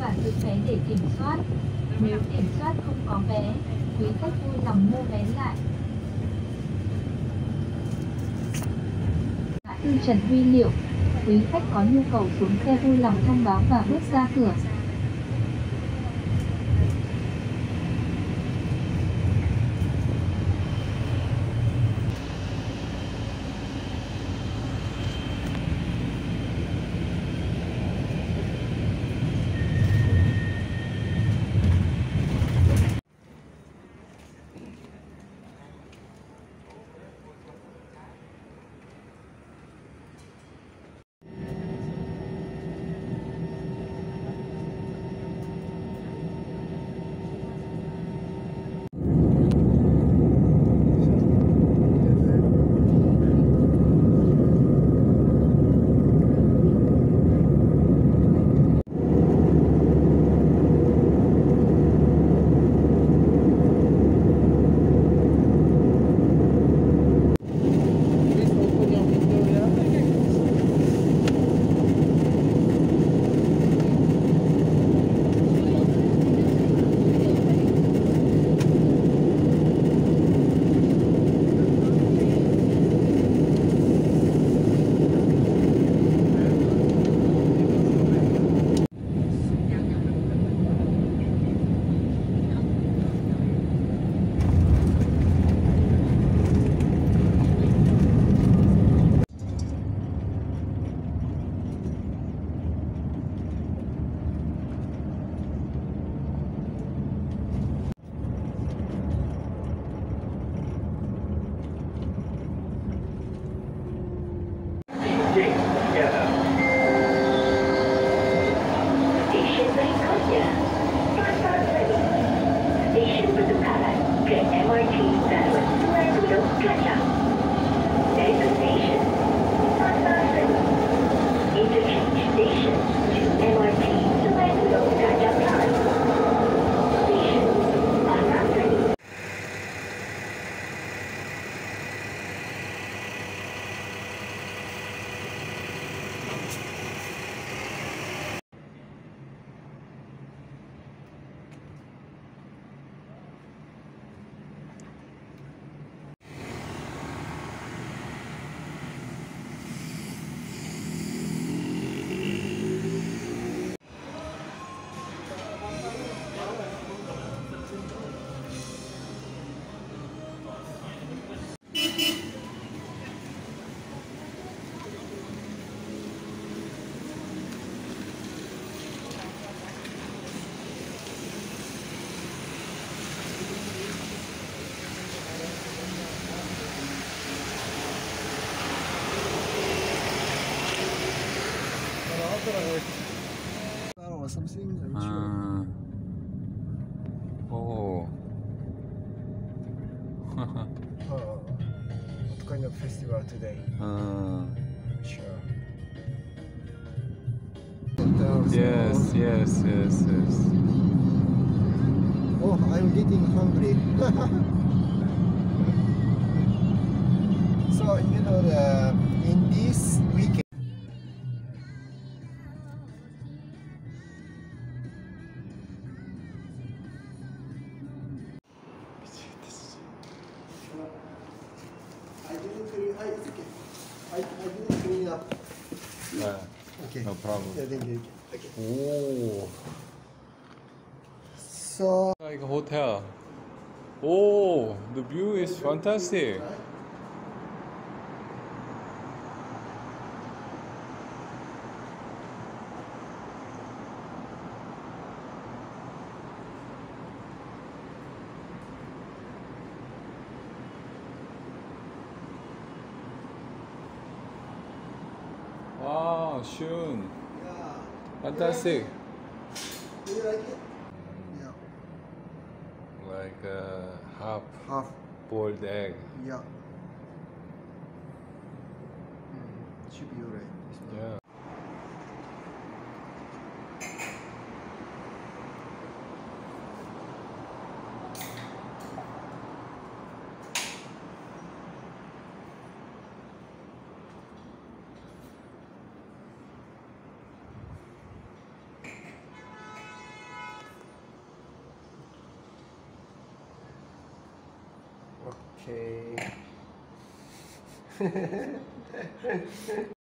và tự vé để kiểm soát. Nếu kiểm soát không có vé, quý khách vui lòng mua vé lại. Ngã tư Trần Huy Liệu, quý khách có nhu cầu xuống xe vui lòng thông báo và bước ra cửa. Bertukaran ke MRT Stasiun Sungai Buloh Uh, oh. oh. What kind of festival today? Uh. Sure. Yes, yes, yes, yes. Oh, I'm getting hungry. so, you know, the, in this weekend, I didn't clean. I, it's okay. I, I didn't clean up. 네. Okay. No problem. Yeah, thank you. Okay. 오. So Like a hotel. Oh, the view is fantastic. Wow, Shun. yeah. Fantastic. Do you like it? Yeah. Like a half Half. boiled egg. Yeah. Mm, should be alright. Yeah. Okay.